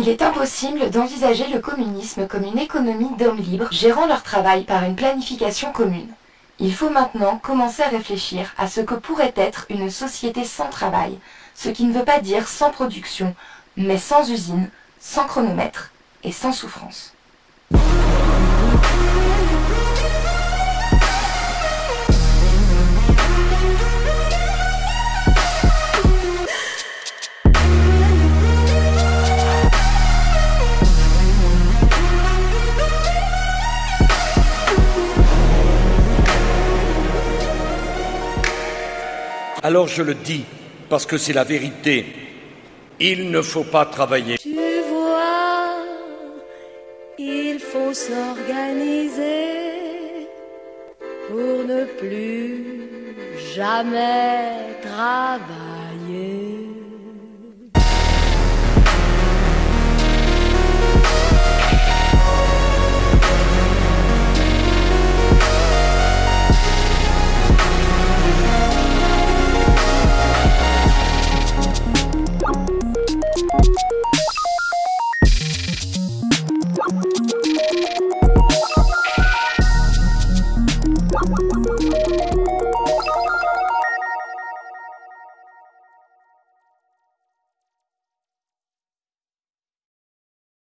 Il est impossible d'envisager le communisme comme une économie d'hommes libres gérant leur travail par une planification commune. Il faut maintenant commencer à réfléchir à ce que pourrait être une société sans travail, ce qui ne veut pas dire sans production, mais sans usine, sans chronomètre et sans souffrance. Alors je le dis parce que c'est la vérité. Il ne faut pas travailler. Tu vois, il faut s'organiser pour ne plus jamais travailler.